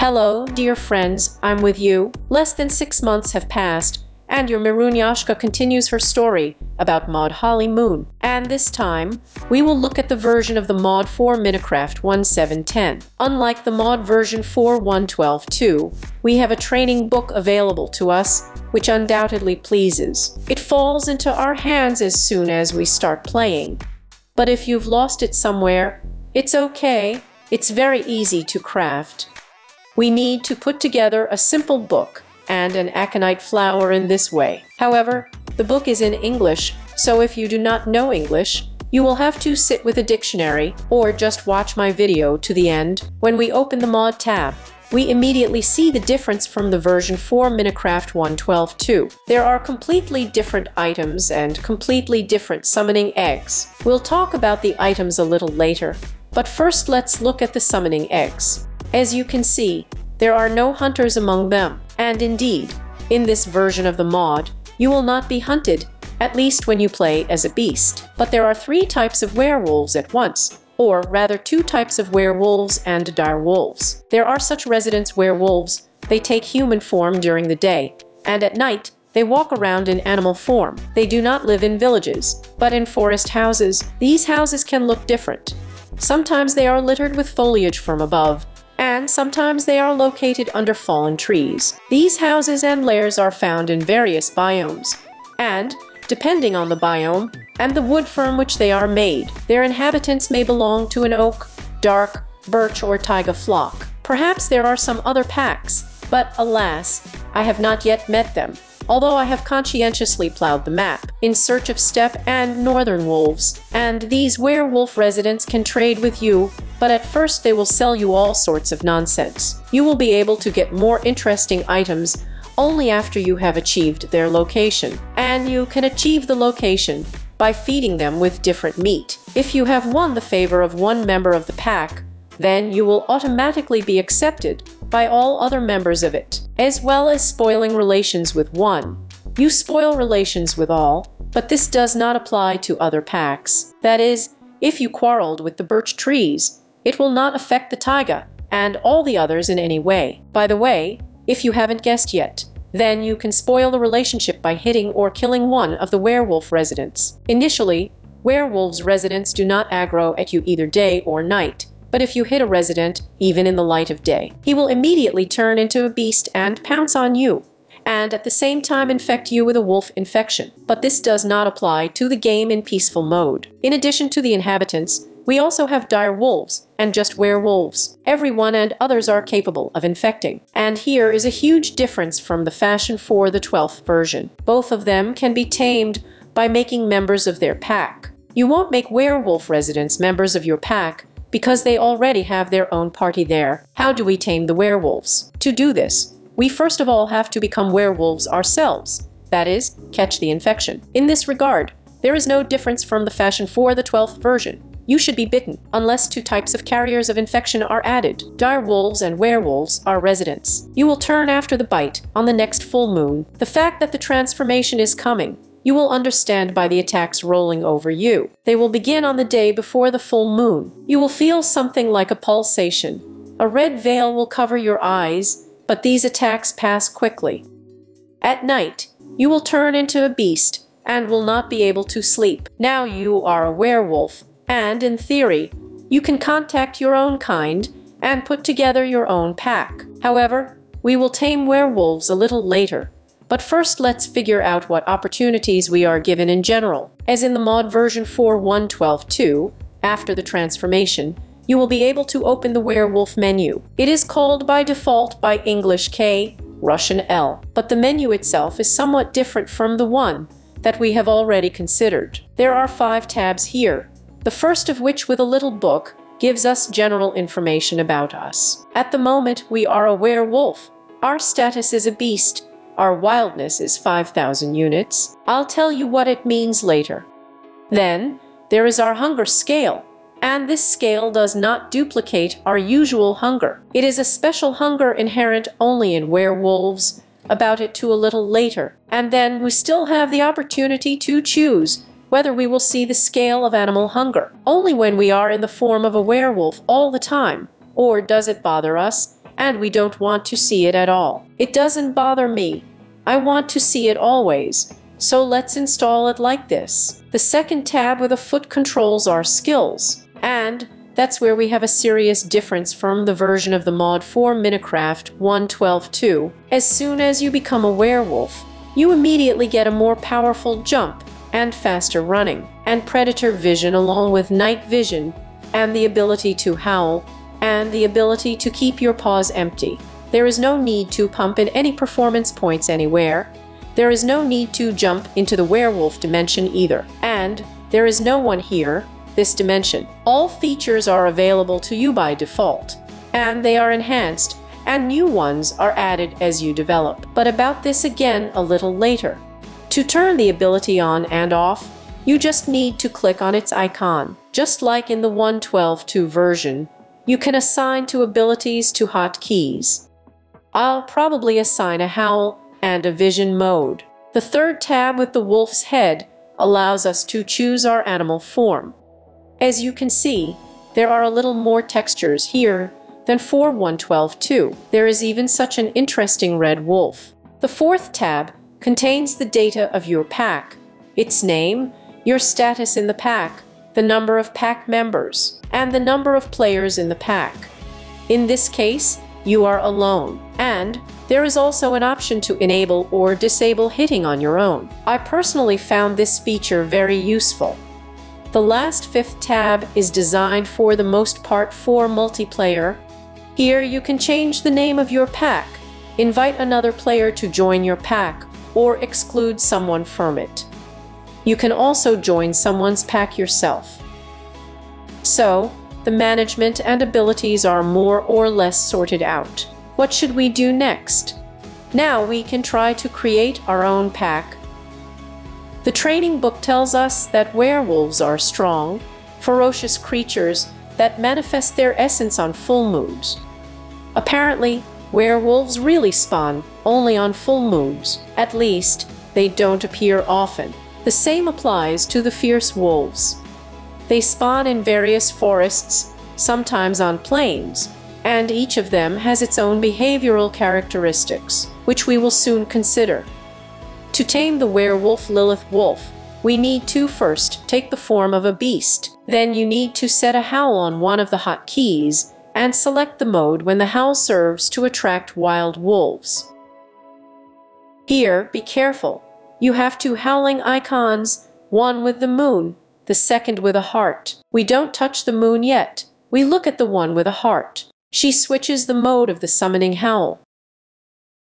Hello, dear friends, I'm with you. Less than six months have passed, and your Marunyashka continues her story about Mod Howling Moon. And this time, we will look at the version of the Mod 4 Minecraft 1710. Unlike the Mod version 4 112.2, we have a training book available to us, which undoubtedly pleases. It falls into our hands as soon as we start playing. But if you've lost it somewhere, it's okay. It's very easy to craft. We need to put together a simple book and an aconite flower in this way. However, the book is in English, so if you do not know English, you will have to sit with a dictionary or just watch my video to the end. When we open the mod tab, we immediately see the difference from the version 4 Minecraft 1.12.2. There are completely different items and completely different summoning eggs. We'll talk about the items a little later, but first let's look at the summoning eggs. As you can see, there are no hunters among them, and indeed, in this version of the mod, you will not be hunted, at least when you play as a beast. But there are three types of werewolves at once, or rather two types of werewolves and dire wolves. There are such residents werewolves, they take human form during the day, and at night, they walk around in animal form. They do not live in villages, but in forest houses. These houses can look different. Sometimes they are littered with foliage from above, and sometimes they are located under fallen trees. These houses and lairs are found in various biomes, and, depending on the biome and the wood from which they are made, their inhabitants may belong to an oak, dark, birch or taiga flock. Perhaps there are some other packs, but alas, I have not yet met them although I have conscientiously plowed the map in search of steppe and northern wolves, and these werewolf residents can trade with you, but at first they will sell you all sorts of nonsense. You will be able to get more interesting items only after you have achieved their location, and you can achieve the location by feeding them with different meat. If you have won the favor of one member of the pack, then you will automatically be accepted by all other members of it, as well as spoiling relations with one. You spoil relations with all, but this does not apply to other packs. That is, if you quarreled with the birch trees, it will not affect the taiga and all the others in any way. By the way, if you haven't guessed yet, then you can spoil the relationship by hitting or killing one of the werewolf residents. Initially, werewolves residents do not aggro at you either day or night, but if you hit a resident, even in the light of day, he will immediately turn into a beast and pounce on you, and at the same time infect you with a wolf infection. But this does not apply to the game in peaceful mode. In addition to the inhabitants, we also have dire wolves, and just werewolves. Everyone and others are capable of infecting. And here is a huge difference from the Fashion 4 the 12th version. Both of them can be tamed by making members of their pack. You won't make werewolf residents members of your pack, because they already have their own party there. How do we tame the werewolves? To do this, we first of all have to become werewolves ourselves, that is, catch the infection. In this regard, there is no difference from the Fashion for the 12th version. You should be bitten, unless two types of carriers of infection are added. Dire wolves and werewolves are residents. You will turn after the bite, on the next full moon. The fact that the transformation is coming you will understand by the attacks rolling over you. They will begin on the day before the full moon. You will feel something like a pulsation. A red veil will cover your eyes, but these attacks pass quickly. At night, you will turn into a beast and will not be able to sleep. Now you are a werewolf, and in theory, you can contact your own kind and put together your own pack. However, we will tame werewolves a little later. But first let's figure out what opportunities we are given in general. As in the mod version 4.1.12.2, after the transformation, you will be able to open the werewolf menu. It is called by default by English K, Russian L, but the menu itself is somewhat different from the one that we have already considered. There are five tabs here, the first of which with a little book gives us general information about us. At the moment, we are a werewolf. Our status is a beast, our wildness is 5,000 units. I'll tell you what it means later. Then, there is our hunger scale, and this scale does not duplicate our usual hunger. It is a special hunger inherent only in werewolves, about it to a little later. And then we still have the opportunity to choose whether we will see the scale of animal hunger only when we are in the form of a werewolf all the time, or does it bother us and we don't want to see it at all. It doesn't bother me. I want to see it always. So let's install it like this. The second tab with a foot controls our skills, and that's where we have a serious difference from the version of the mod for Minecraft 1.12.2. As soon as you become a werewolf, you immediately get a more powerful jump and faster running, and predator vision along with night vision, and the ability to howl, and the ability to keep your paws empty. There is no need to pump in any performance points anywhere. There is no need to jump into the werewolf dimension either. And there is no one here, this dimension. All features are available to you by default, and they are enhanced, and new ones are added as you develop. But about this again a little later. To turn the ability on and off, you just need to click on its icon. Just like in the 1.12.2 version, you can assign to abilities to hotkeys. I'll probably assign a howl and a vision mode. The third tab with the wolf's head allows us to choose our animal form. As you can see, there are a little more textures here than for 1.12.2. There is even such an interesting red wolf. The fourth tab contains the data of your pack, its name, your status in the pack, the number of pack members, and the number of players in the pack. In this case, you are alone, and there is also an option to enable or disable hitting on your own. I personally found this feature very useful. The last fifth tab is designed for the most part for multiplayer. Here you can change the name of your pack, invite another player to join your pack, or exclude someone from it. You can also join someone's pack yourself. So, the management and abilities are more or less sorted out. What should we do next? Now we can try to create our own pack. The training book tells us that werewolves are strong, ferocious creatures that manifest their essence on full moons. Apparently, Werewolves really spawn only on full moons. At least, they don't appear often. The same applies to the fierce wolves. They spawn in various forests, sometimes on plains, and each of them has its own behavioral characteristics, which we will soon consider. To tame the werewolf Lilith Wolf, we need to first take the form of a beast. Then you need to set a howl on one of the hotkeys and select the mode when the howl serves to attract wild wolves. Here, be careful. You have two howling icons, one with the moon, the second with a heart. We don't touch the moon yet. We look at the one with a heart. She switches the mode of the summoning howl.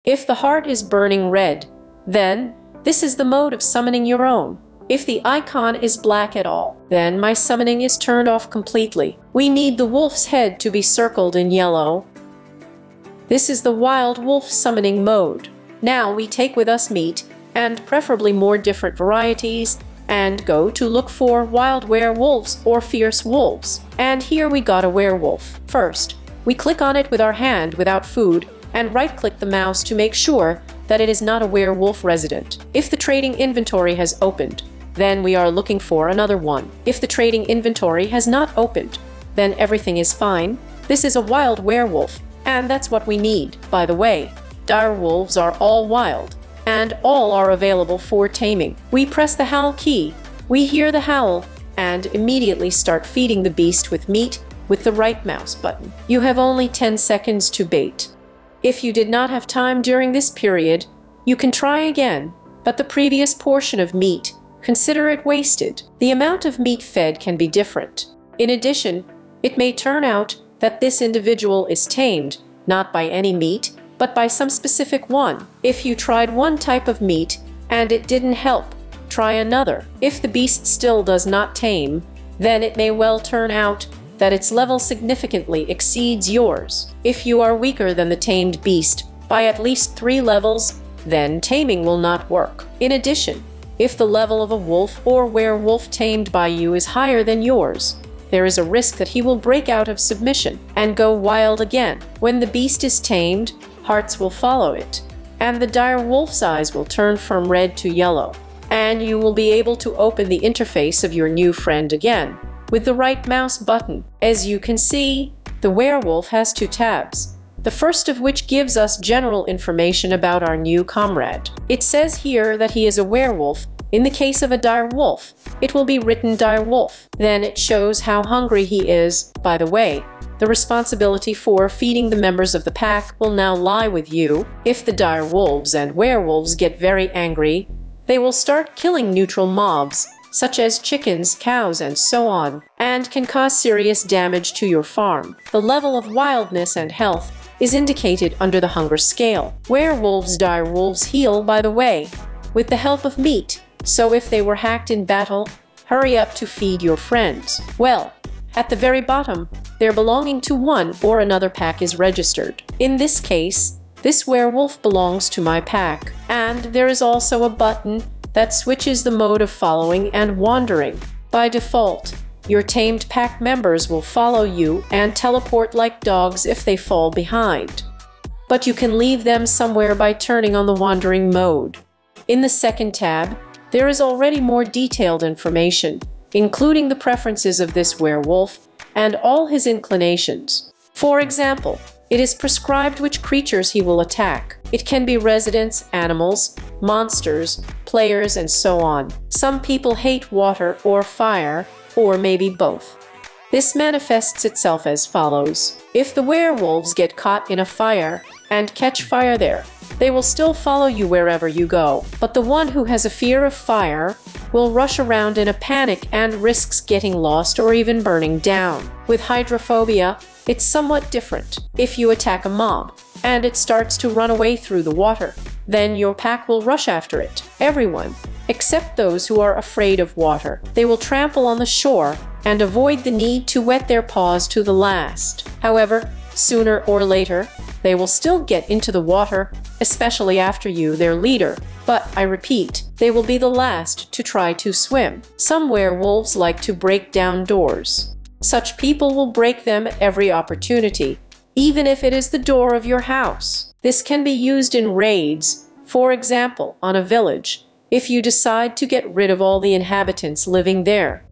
If the heart is burning red, then this is the mode of summoning your own. If the icon is black at all, then my summoning is turned off completely. We need the wolf's head to be circled in yellow. This is the wild wolf summoning mode. Now we take with us meat, and preferably more different varieties, and go to look for wild werewolves or fierce wolves. And here we got a werewolf. First, we click on it with our hand without food, and right-click the mouse to make sure that it is not a werewolf resident. If the trading inventory has opened, then we are looking for another one. If the trading inventory has not opened, then everything is fine. This is a wild werewolf, and that's what we need. By the way, dire wolves are all wild, and all are available for taming. We press the howl key, we hear the howl, and immediately start feeding the beast with meat with the right mouse button. You have only 10 seconds to bait. If you did not have time during this period, you can try again, but the previous portion of meat consider it wasted. The amount of meat fed can be different. In addition, it may turn out that this individual is tamed, not by any meat, but by some specific one. If you tried one type of meat and it didn't help, try another. If the beast still does not tame, then it may well turn out that its level significantly exceeds yours. If you are weaker than the tamed beast by at least three levels, then taming will not work. In addition, if the level of a wolf or werewolf tamed by you is higher than yours, there is a risk that he will break out of submission and go wild again. When the beast is tamed, hearts will follow it, and the dire wolf's eyes will turn from red to yellow, and you will be able to open the interface of your new friend again with the right mouse button. As you can see, the werewolf has two tabs. the first of which gives us general information about our new comrade. It says here that he is a werewolf. In the case of a dire wolf, it will be written dire wolf. Then it shows how hungry he is. By the way, the responsibility for feeding the members of the pack will now lie with you. If the dire wolves and werewolves get very angry, they will start killing neutral mobs, such as chickens, cows, and so on, and can cause serious damage to your farm. The level of wildness and health is indicated under the hunger scale. Werewolves dire wolves heal, by the way, with the help of meat, so if they were hacked in battle, hurry up to feed your friends. Well, at the very bottom, their belonging to one or another pack is registered. In this case, this werewolf belongs to my pack, and there is also a button that switches the mode of following and wandering. By default, your tamed pack members will follow you and teleport like dogs if they fall behind. But you can leave them somewhere by turning on the wandering mode. In the second tab, there is already more detailed information, including the preferences of this werewolf and all his inclinations. For example, it is prescribed which creatures he will attack. It can be residents, animals, monsters, players, and so on. Some people hate water or fire, or maybe both. This manifests itself as follows. If the werewolves get caught in a fire and catch fire there, they will still follow you wherever you go. But the one who has a fear of fire will rush around in a panic and risks getting lost or even burning down. With hydrophobia, it's somewhat different. If you attack a mob and it starts to run away through the water, then your pack will rush after it. Everyone, except those who are afraid of water. They will trample on the shore and avoid the need to wet their paws to the last. However, sooner or later, they will still get into the water, especially after you, their leader. But I repeat, they will be the last to try to swim. Some werewolves like to break down doors. Such people will break them at every opportunity, even if it is the door of your house. This can be used in raids, for example, on a village, if you decide to get rid of all the inhabitants living there.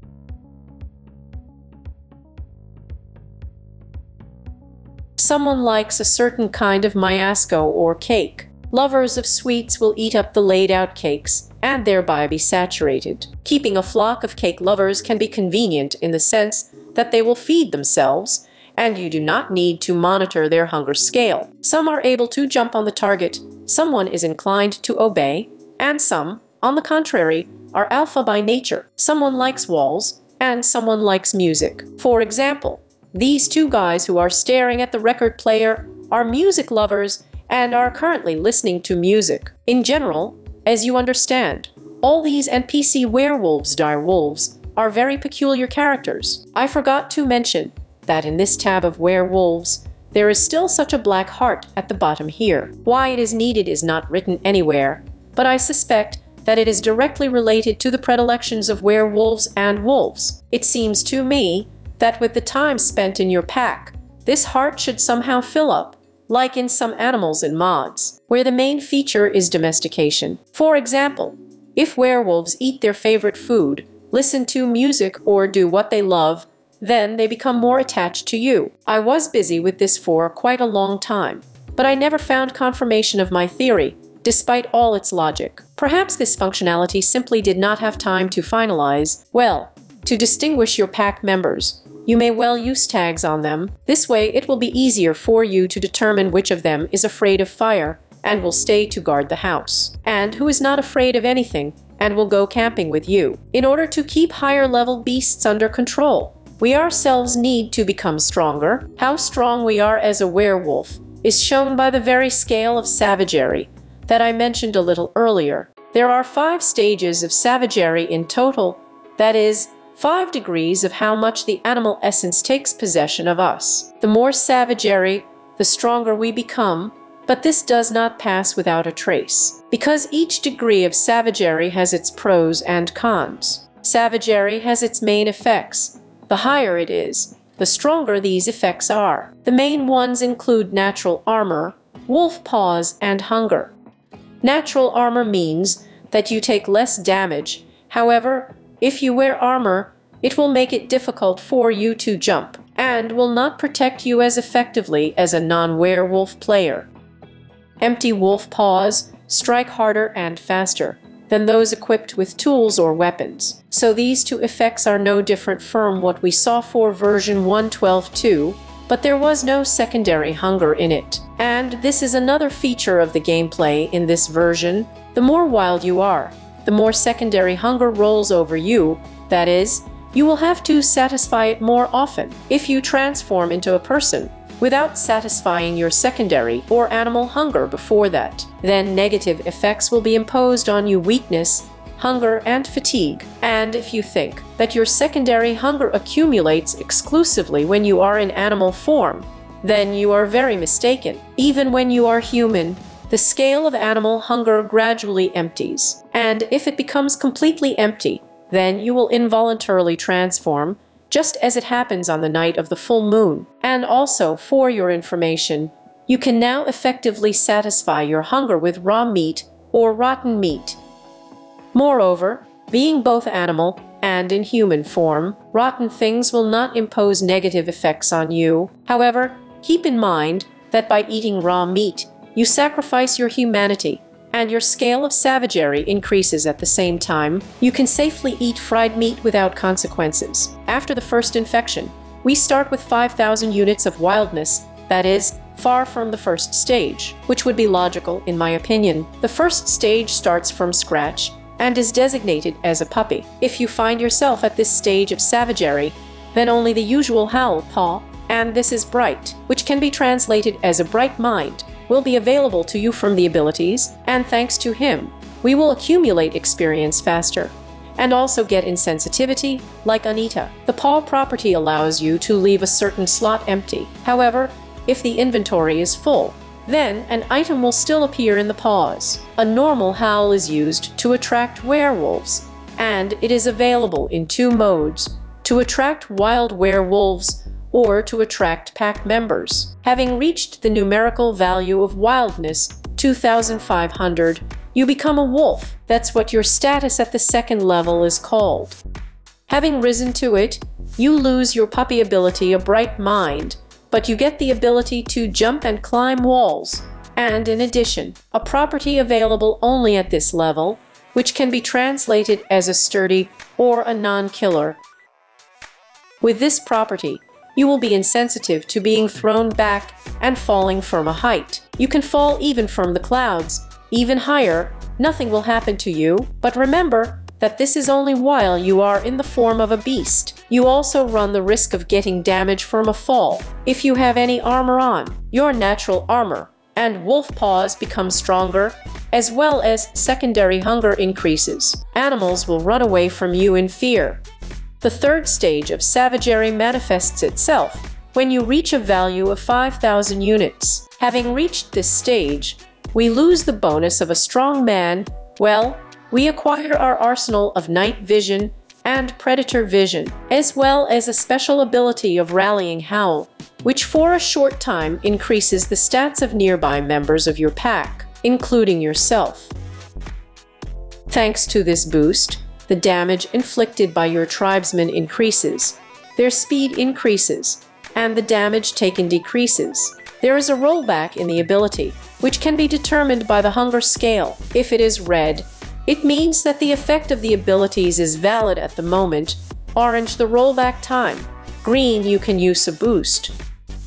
Someone likes a certain kind of miasco or cake. Lovers of sweets will eat up the laid out cakes and thereby be saturated. Keeping a flock of cake lovers can be convenient in the sense that they will feed themselves, and you do not need to monitor their hunger scale. Some are able to jump on the target, someone is inclined to obey, and some, on the contrary, are alpha by nature. Someone likes walls, and someone likes music. For example, these two guys who are staring at the record player are music lovers and are currently listening to music. In general, as you understand, all these NPC werewolves, dire wolves, are very peculiar characters. I forgot to mention that in this tab of werewolves, there is still such a black heart at the bottom here. Why it is needed is not written anywhere, but I suspect that it is directly related to the predilections of werewolves and wolves. It seems to me that with the time spent in your pack, this heart should somehow fill up, like in some animals in mods, where the main feature is domestication. For example, if werewolves eat their favorite food, listen to music, or do what they love, then they become more attached to you. I was busy with this for quite a long time, but I never found confirmation of my theory, despite all its logic. Perhaps this functionality simply did not have time to finalize. Well, to distinguish your pack members, you may well use tags on them. This way it will be easier for you to determine which of them is afraid of fire and will stay to guard the house, and who is not afraid of anything and will go camping with you. In order to keep higher level beasts under control, we ourselves need to become stronger. How strong we are as a werewolf is shown by the very scale of savagery that I mentioned a little earlier. There are five stages of savagery in total, that is, five degrees of how much the animal essence takes possession of us. The more savagery, the stronger we become, but this does not pass without a trace, because each degree of savagery has its pros and cons. Savagery has its main effects. The higher it is, the stronger these effects are. The main ones include natural armor, wolf paws, and hunger. Natural armor means that you take less damage. However, if you wear armor, it will make it difficult for you to jump, and will not protect you as effectively as a non-werewolf player. Empty wolf paws strike harder and faster than those equipped with tools or weapons, so these two effects are no different from what we saw for version 1.12.2, but there was no secondary hunger in it. And this is another feature of the gameplay in this version. The more wild you are, the more secondary hunger rolls over you, that is, you will have to satisfy it more often if you transform into a person without satisfying your secondary or animal hunger before that. Then negative effects will be imposed on you weakness, hunger, and fatigue. And if you think that your secondary hunger accumulates exclusively when you are in animal form, then you are very mistaken. Even when you are human, the scale of animal hunger gradually empties. And if it becomes completely empty, then you will involuntarily transform, just as it happens on the night of the full moon. And also, for your information, you can now effectively satisfy your hunger with raw meat or rotten meat. Moreover, being both animal and in human form, rotten things will not impose negative effects on you. However, keep in mind that by eating raw meat, you sacrifice your humanity and your scale of savagery increases at the same time, you can safely eat fried meat without consequences. After the first infection, we start with 5,000 units of wildness, that is, far from the first stage, which would be logical in my opinion. The first stage starts from scratch and is designated as a puppy. If you find yourself at this stage of savagery, then only the usual howl paw, and this is bright, which can be translated as a bright mind, will be available to you from the abilities, and thanks to him, we will accumulate experience faster and also get insensitivity, like Anita. The paw property allows you to leave a certain slot empty. However, if the inventory is full, then an item will still appear in the paws. A normal howl is used to attract werewolves, and it is available in two modes, to attract wild werewolves or to attract pack members. Having reached the numerical value of wildness, 2500, you become a wolf. That's what your status at the second level is called. Having risen to it, you lose your puppy ability a bright mind, but you get the ability to jump and climb walls, and in addition, a property available only at this level, which can be translated as a sturdy or a non-killer. With this property, you will be insensitive to being thrown back and falling from a height. You can fall even from the clouds, even higher, nothing will happen to you, but remember that this is only while you are in the form of a beast. You also run the risk of getting damage from a fall. If you have any armor on, your natural armor and wolf paws become stronger, as well as secondary hunger increases. Animals will run away from you in fear. The third stage of savagery manifests itself when you reach a value of 5,000 units. Having reached this stage, we lose the bonus of a strong man. Well, we acquire our arsenal of night vision and predator vision, as well as a special ability of rallying howl, which for a short time increases the stats of nearby members of your pack, including yourself. Thanks to this boost, the damage inflicted by your tribesmen increases, their speed increases, and the damage taken decreases. There is a rollback in the ability, which can be determined by the hunger scale. If it is red, it means that the effect of the abilities is valid at the moment, orange the rollback time, green you can use a boost.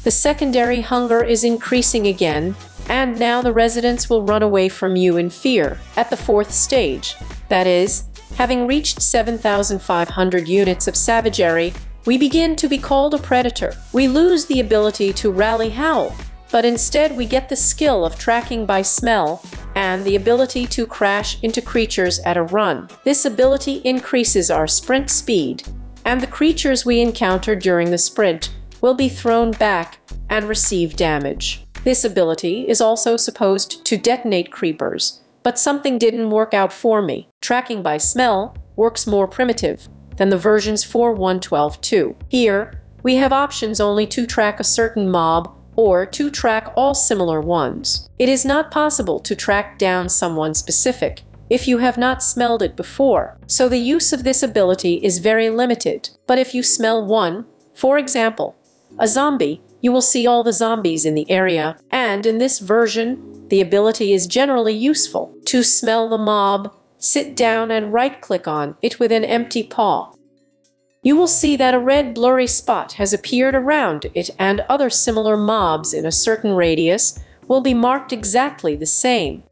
The secondary hunger is increasing again, and now the residents will run away from you in fear at the fourth stage, that is, Having reached 7,500 units of savagery, we begin to be called a predator. We lose the ability to rally howl, but instead we get the skill of tracking by smell and the ability to crash into creatures at a run. This ability increases our sprint speed, and the creatures we encounter during the sprint will be thrown back and receive damage. This ability is also supposed to detonate creepers, but something didn't work out for me. Tracking by smell works more primitive than the versions 4.1.12.2. Here, we have options only to track a certain mob or to track all similar ones. It is not possible to track down someone specific if you have not smelled it before, so the use of this ability is very limited. But if you smell one, for example, a zombie, you will see all the zombies in the area, and in this version, the ability is generally useful. To smell the mob, sit down and right-click on it with an empty paw. You will see that a red blurry spot has appeared around it and other similar mobs in a certain radius will be marked exactly the same.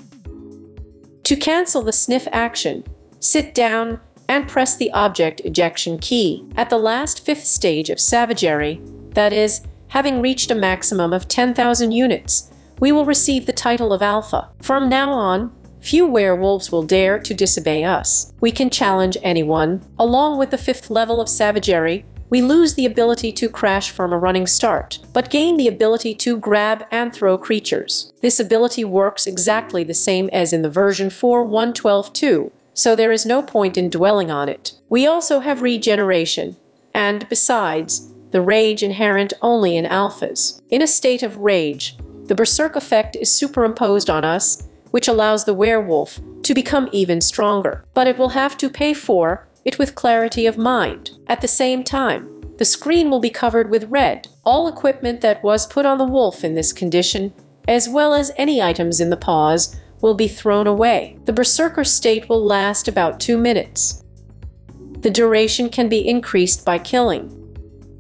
To cancel the sniff action, sit down and press the object ejection key. At the last fifth stage of Savagery, that is, having reached a maximum of 10,000 units, we will receive the title of Alpha. From now on, few werewolves will dare to disobey us. We can challenge anyone. Along with the fifth level of Savagery, we lose the ability to crash from a running start, but gain the ability to grab and throw creatures. This ability works exactly the same as in the version 4.1.12.2, so there is no point in dwelling on it. We also have regeneration, and besides, the rage inherent only in alphas. In a state of rage, the berserk effect is superimposed on us, which allows the werewolf to become even stronger. But it will have to pay for it with clarity of mind. At the same time, the screen will be covered with red. All equipment that was put on the wolf in this condition, as well as any items in the paws, will be thrown away. The berserker state will last about two minutes. The duration can be increased by killing.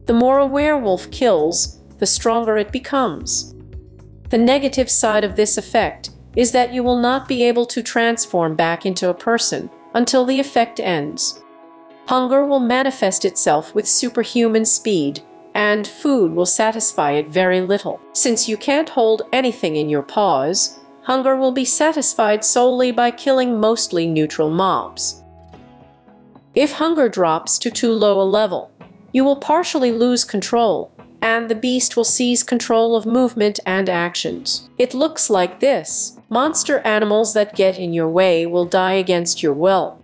The more a werewolf kills, the stronger it becomes. The negative side of this effect is that you will not be able to transform back into a person until the effect ends. Hunger will manifest itself with superhuman speed, and food will satisfy it very little. Since you can't hold anything in your paws, hunger will be satisfied solely by killing mostly neutral mobs. If hunger drops to too low a level, you will partially lose control, and the beast will seize control of movement and actions. It looks like this. Monster animals that get in your way will die against your will.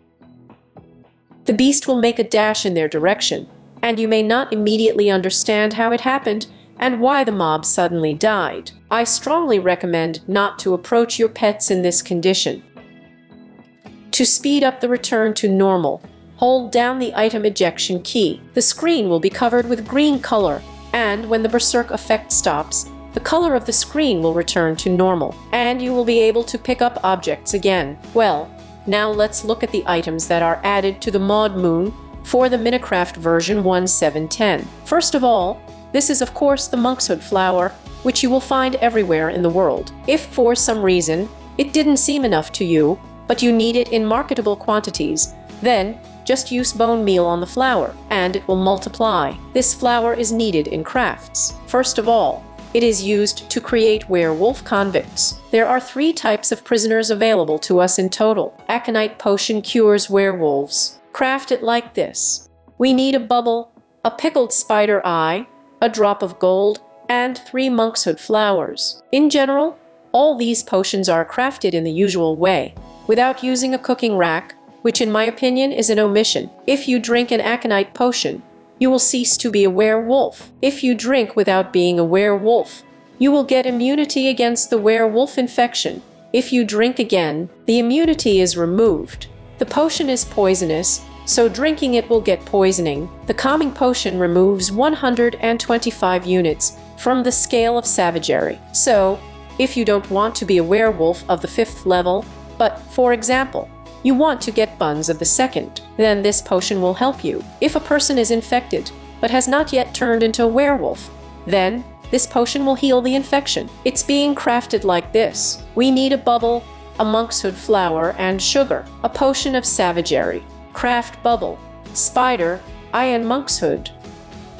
The beast will make a dash in their direction, and you may not immediately understand how it happened and why the mob suddenly died. I strongly recommend not to approach your pets in this condition. To speed up the return to normal, hold down the item ejection key. The screen will be covered with green color, and when the Berserk effect stops, the color of the screen will return to normal, and you will be able to pick up objects again. Well, now let's look at the items that are added to the Mod Moon for the Minecraft version 1.7.10. First of all, this is of course the monkshood flower, which you will find everywhere in the world. If for some reason it didn't seem enough to you, but you need it in marketable quantities, then just use bone meal on the flower, and it will multiply. This flower is needed in crafts. First of all, it is used to create werewolf convicts. There are three types of prisoners available to us in total. Aconite potion cures werewolves. Craft it like this. We need a bubble, a pickled spider eye, a drop of gold, and three monkshood flowers. In general, all these potions are crafted in the usual way, without using a cooking rack, which in my opinion is an omission. If you drink an aconite potion, you will cease to be a werewolf. If you drink without being a werewolf, you will get immunity against the werewolf infection. If you drink again, the immunity is removed. The potion is poisonous, so drinking it will get poisoning. The calming potion removes 125 units from the scale of savagery. So, if you don't want to be a werewolf of the fifth level, but, for example, you want to get buns of the second, then this potion will help you. If a person is infected, but has not yet turned into a werewolf, then this potion will heal the infection. It's being crafted like this. We need a bubble, a monkshood flower, and sugar, a potion of savagery, craft bubble, spider, iron monkshood.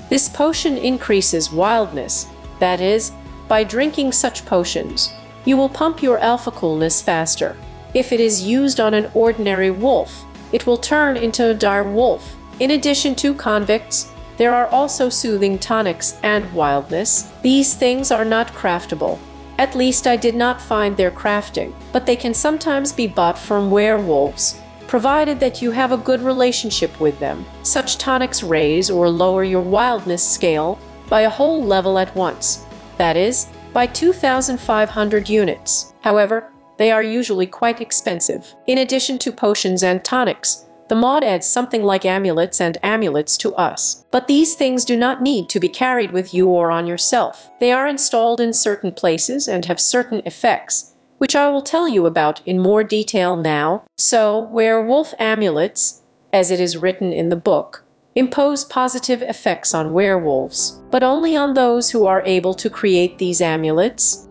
This potion increases wildness, that is, by drinking such potions, you will pump your alpha coolness faster. If it is used on an ordinary wolf, it will turn into a dire wolf. In addition to convicts, there are also soothing tonics and wildness. These things are not craftable. At least I did not find their crafting, but they can sometimes be bought from werewolves provided that you have a good relationship with them. Such tonics raise or lower your wildness scale by a whole level at once, that is, by 2,500 units. However, they are usually quite expensive. In addition to potions and tonics, the mod adds something like amulets and amulets to us. But these things do not need to be carried with you or on yourself. They are installed in certain places and have certain effects, which I will tell you about in more detail now. So, werewolf amulets, as it is written in the book, impose positive effects on werewolves, but only on those who are able to create these amulets.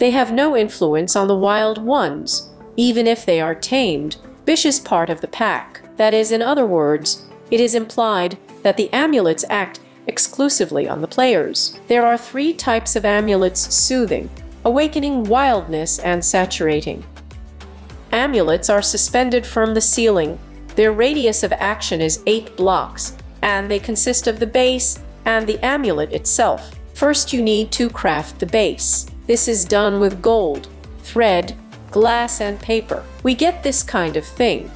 They have no influence on the wild ones, even if they are tamed, Bish is part of the pack. That is, in other words, it is implied that the amulets act exclusively on the players. There are three types of amulets soothing, awakening wildness and saturating. Amulets are suspended from the ceiling. Their radius of action is 8 blocks, and they consist of the base and the amulet itself. First you need to craft the base. This is done with gold, thread, glass and paper. We get this kind of thing.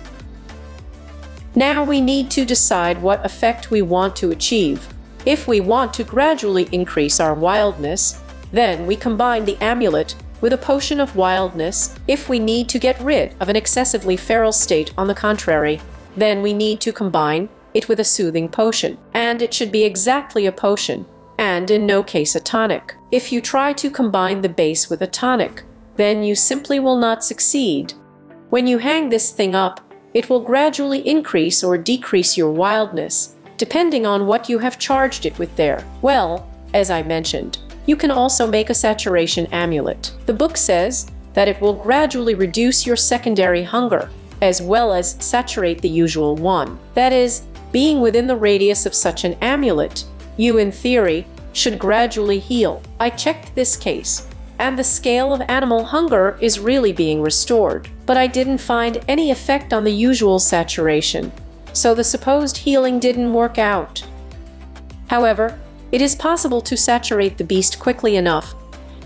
Now we need to decide what effect we want to achieve. If we want to gradually increase our wildness, then we combine the amulet with a potion of wildness. If we need to get rid of an excessively feral state, on the contrary, then we need to combine it with a soothing potion. And it should be exactly a potion, and in no case a tonic. If you try to combine the base with a tonic, then you simply will not succeed. When you hang this thing up, it will gradually increase or decrease your wildness, depending on what you have charged it with there. Well, as I mentioned, you can also make a saturation amulet. The book says that it will gradually reduce your secondary hunger, as well as saturate the usual one. That is, being within the radius of such an amulet, you in theory should gradually heal. I checked this case and the scale of animal hunger is really being restored. But I didn't find any effect on the usual saturation, so the supposed healing didn't work out. However, it is possible to saturate the beast quickly enough,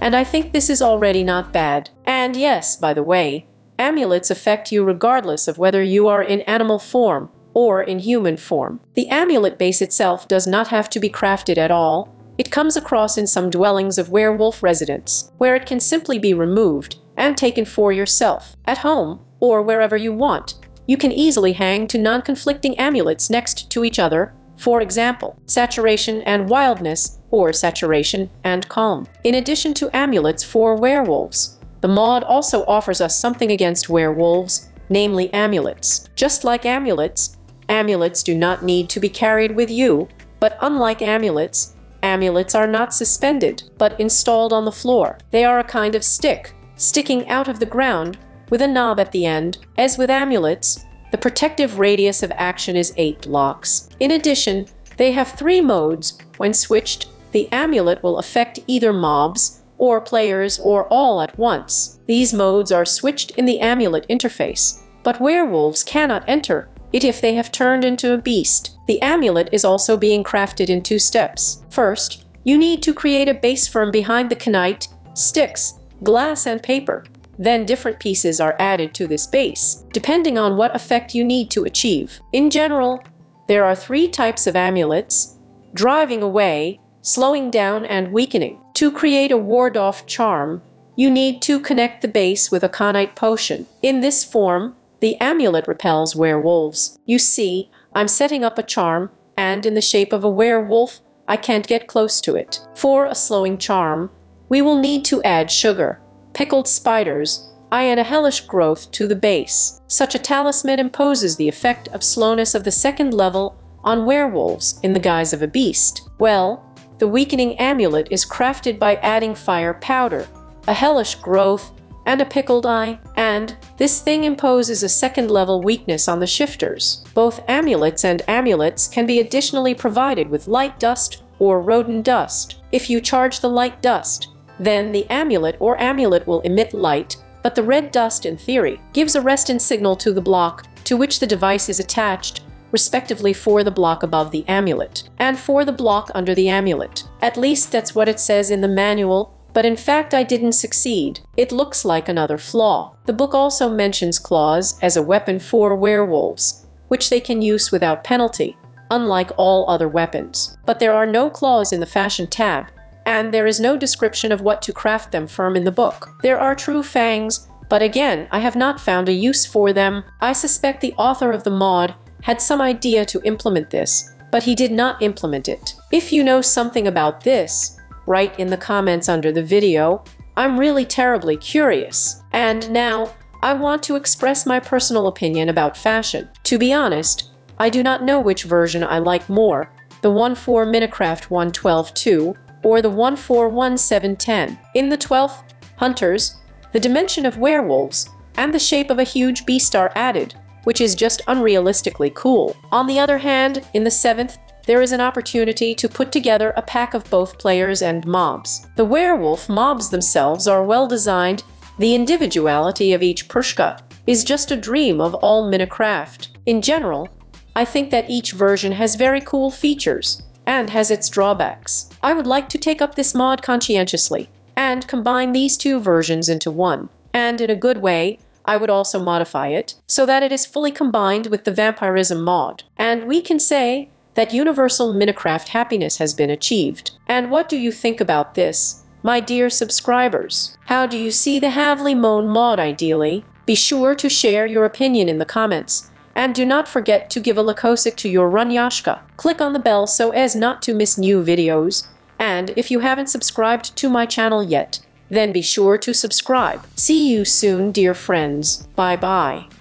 and I think this is already not bad. And yes, by the way, amulets affect you regardless of whether you are in animal form or in human form. The amulet base itself does not have to be crafted at all, it comes across in some dwellings of werewolf residents, where it can simply be removed and taken for yourself, at home, or wherever you want. You can easily hang two non-conflicting amulets next to each other, for example, saturation and wildness, or saturation and calm. In addition to amulets for werewolves, the mod also offers us something against werewolves, namely amulets. Just like amulets, amulets do not need to be carried with you, but unlike amulets, Amulets are not suspended, but installed on the floor. They are a kind of stick, sticking out of the ground, with a knob at the end. As with amulets, the protective radius of action is 8 blocks. In addition, they have three modes. When switched, the amulet will affect either mobs, or players, or all at once. These modes are switched in the amulet interface, but werewolves cannot enter it if they have turned into a beast. The amulet is also being crafted in two steps. First, you need to create a base from behind the knight, sticks, glass, and paper. Then different pieces are added to this base, depending on what effect you need to achieve. In general, there are three types of amulets, driving away, slowing down, and weakening. To create a ward-off charm, you need to connect the base with aconite potion. In this form, the amulet repels werewolves. You see, I'm setting up a charm, and in the shape of a werewolf, I can't get close to it. For a slowing charm, we will need to add sugar, pickled spiders, eye and a hellish growth to the base. Such a talisman imposes the effect of slowness of the second level on werewolves in the guise of a beast. Well, the weakening amulet is crafted by adding fire powder, a hellish growth, and a pickled eye, and this thing imposes a second level weakness on the shifters. Both amulets and amulets can be additionally provided with light dust or redstone dust. If you charge the light dust, then the amulet or amulet will emit light, but the red dust, in theory, gives a resting signal to the block to which the device is attached, respectively for the block above the amulet, and for the block under the amulet. At least that's what it says in the manual but in fact I didn't succeed. It looks like another flaw. The book also mentions claws as a weapon for werewolves, which they can use without penalty, unlike all other weapons. But there are no claws in the fashion tab, and there is no description of what to craft them from in the book. There are true fangs, but again, I have not found a use for them. I suspect the author of the mod had some idea to implement this, but he did not implement it. If you know something about this, write in the comments under the video. I'm really terribly curious. And now, I want to express my personal opinion about fashion. To be honest, I do not know which version I like more, the 1.4 Minecraft 1.12.2 or the 1.4.1.7.10. In the 12th, Hunters, the dimension of werewolves, and the shape of a huge beast are added, which is just unrealistically cool. On the other hand, in the 7th, there is an opportunity to put together a pack of both players and mobs. The werewolf mobs themselves are well designed, the individuality of each Prushka is just a dream of all Minecraft. In general, I think that each version has very cool features and has its drawbacks. I would like to take up this mod conscientiously and combine these two versions into one. And in a good way, I would also modify it so that it is fully combined with the vampirism mod. And we can say that universal Minecraft happiness has been achieved. And what do you think about this, my dear subscribers? How do you see the Howling Moon mod ideally? Be sure to share your opinion in the comments. And do not forget to give a Lakosik to your Runyashka. Click on the bell so as not to miss new videos. And if you haven't subscribed to my channel yet, then be sure to subscribe. See you soon, dear friends. Bye-bye.